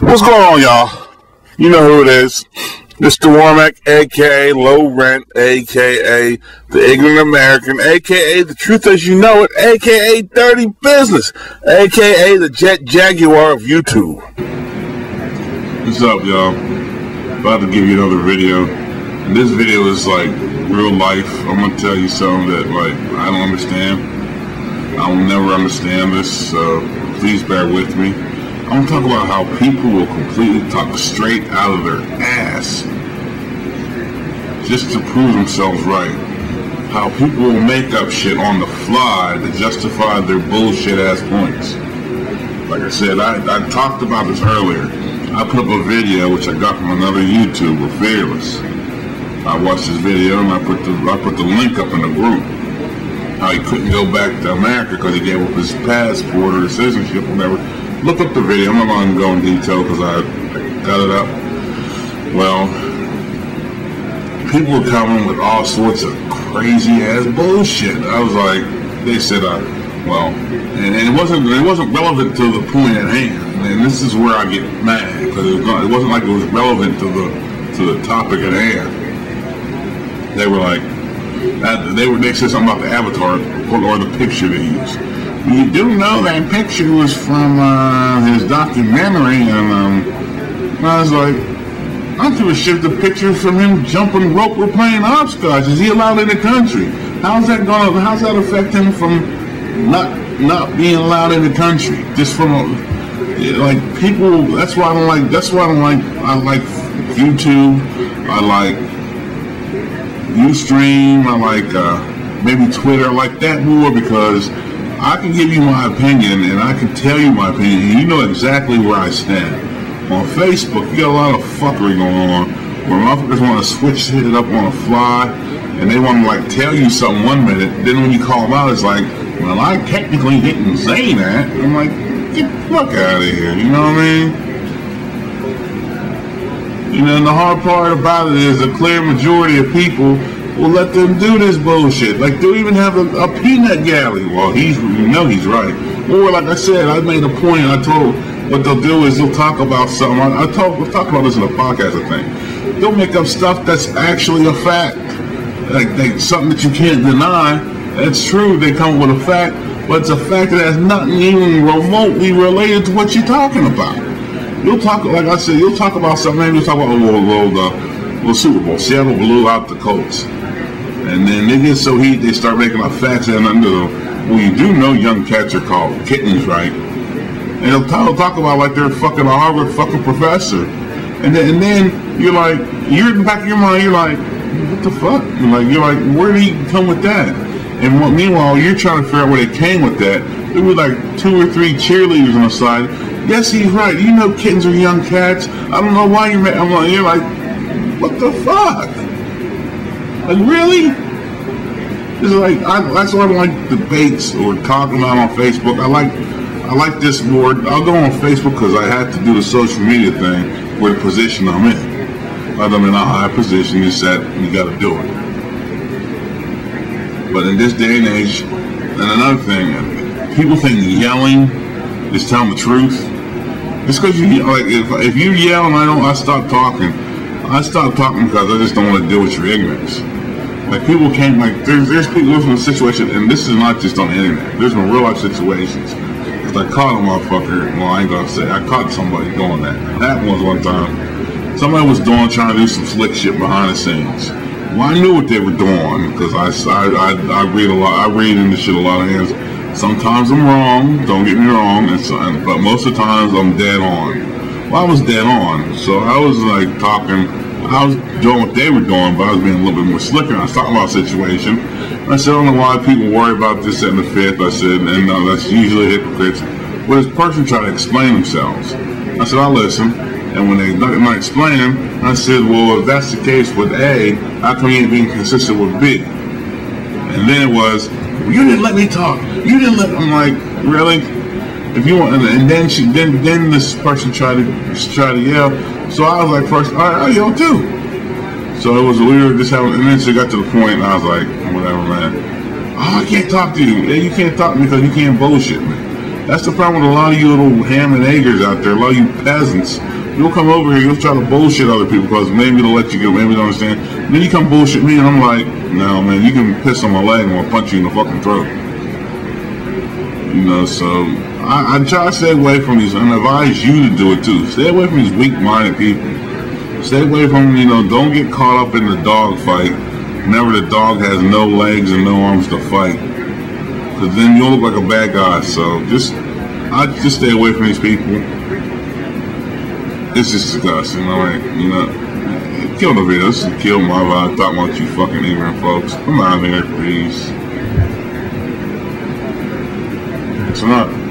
What's going on, y'all? You know who it is. Mr. Wormack, aka Low Rent, aka The Ignorant American, aka The Truth As You Know It, aka Dirty Business, aka The Jet Jaguar of YouTube. What's up, y'all? About to give you another video. And this video is like real life. I'm gonna tell you something that like I don't understand. I will never understand this, so please bear with me. I'm gonna talk about how people will completely talk straight out of their ass just to prove themselves right. How people will make up shit on the fly to justify their bullshit ass points. Like I said, I, I talked about this earlier. I put up a video which I got from another YouTuber, Fearless. I watched this video and I put the I put the link up in the group. How he couldn't go back to America because he gave up his passport or citizenship, whatever look up the video. I'm not going to go in detail because I got it up. Well, people were coming with all sorts of crazy ass bullshit. I was like, they said, uh, well, and, and, it wasn't it wasn't relevant to the point at hand. And this is where I get mad because it, it wasn't like it was relevant to the to the topic at hand. They were like, they were they said something about the avatar or, the picture they used. You do know that picture was from uh, his documentary, and um, I was like, I don't give a shit the picture from him jumping rope or playing hopscotch. Is he allowed in the country? How's that gonna? How's that affect him from not not being allowed in the country? Just from a, like people. That's why I don't like. That's why I don't like. I like YouTube. I like UStream. I like uh, maybe Twitter. I like that more because I can give you my opinion and I can tell you my opinion and you know exactly where I stand. On Facebook, you got a lot of fuckery going on where motherfuckers want to switch it up on the fly and they want to like tell you something one minute, then when you call them out, it's like, well, I technically didn't say that. I'm like, get the fuck out of here, you know what I mean? You know, and the hard part about it is a clear majority of people will let them do this bullshit. Like they'll even have a, a peanut gallery. Well, he's you know he's right. Or like I said, I made a point. I told what they'll do is they'll talk about something. I, I talk we'll talk about this in the podcast. I think they'll make up stuff that's actually a fact, like, like something that you can't deny. That's true. They come with a fact, but it's a fact that has nothing even remotely related to what you're talking about. You'll talk, like I said, you'll talk about something. Maybe you'll talk about oh, well, well, the, well, Super Bowl. Seattle blew out the Colts. And then they get so heat, they start making up facts and under them. Well, you do know young cats are called kittens, right? And they'll talk, talk about like they're fucking a Harvard fucking professor. And then, and then you're like, you're in the back of your mind, you're like, what the fuck? You're like, you're like, where did he come with that? And meanwhile, you're trying to figure out where they came with that. There were like two or three cheerleaders on the side. Yes, he's right. You know kittens are young cats. I don't know why you're, I'm like, you're like, what the fuck? Like really? It's like I, that's why I like debates or talking about on Facebook. I like I like this more. I'll go on Facebook because I have to do the social media thing where the position I'm in. I'm in a high position, you said you got to do it. But in this day and age, and another thing, people think yelling is telling the truth. It's because you like if if you yell and I don't, I stop talking. I stop talking because I just don't want to deal with your ignorance. Like people can't like there's there's people from a situation and this is not just on the internet. There's been real life situations. Cause I caught a motherfucker. Well, I ain't gonna say I caught somebody doing that. That was one time. Somebody was doing trying to do some slick shit behind the scenes. Well, I knew what they were doing because I, I, I, I read a lot. I read into shit a lot of hands. Sometimes I'm wrong. Don't get me wrong. And so, but most of the times I'm dead on. Well, I was dead on. So I was like talking I was doing what they were doing, but I was being a little bit more slicker. I was talking about situation. I said, I don't know why people worry about this and the fifth. I said, and uh, that's usually hypocrites. Well, this person trying to explain themselves. I said, I'll listen. And when they not, not explaining, I said, well, if that's the case with A, how come you ain't being consistent with B? And then it was, you didn't let me talk. You didn't let. I'm like, really? If you want, and then she, then then this person tried to try to yell. So I was like, first, all right, I yell too. So it was weird just having, and then she got to the point, and I was like, whatever, man. oh, I can't talk to you. Yeah, you can't talk to me because you can't bullshit me. That's the problem with a lot of you little ham and eggers out there, a lot of you peasants. You'll come over here, you'll try to bullshit other people because maybe they'll let you go, maybe they don't understand. And then you come bullshit me, and I'm like, no, man, you can piss on my leg and I'll punch you in the fucking throat. You know, so I, I try to stay away from these, and advise you to do it too. Stay away from these weak-minded people. Stay away from, you know, don't get caught up in the dog fight Never the dog has no legs and no arms to fight. Because then you'll look like a bad guy. So just, I just stay away from these people. It's just disgusting. All right, you know, kill the video. This is kill my vibe. Talking about you fucking ignorant folks. I'm out of here, please. It's not.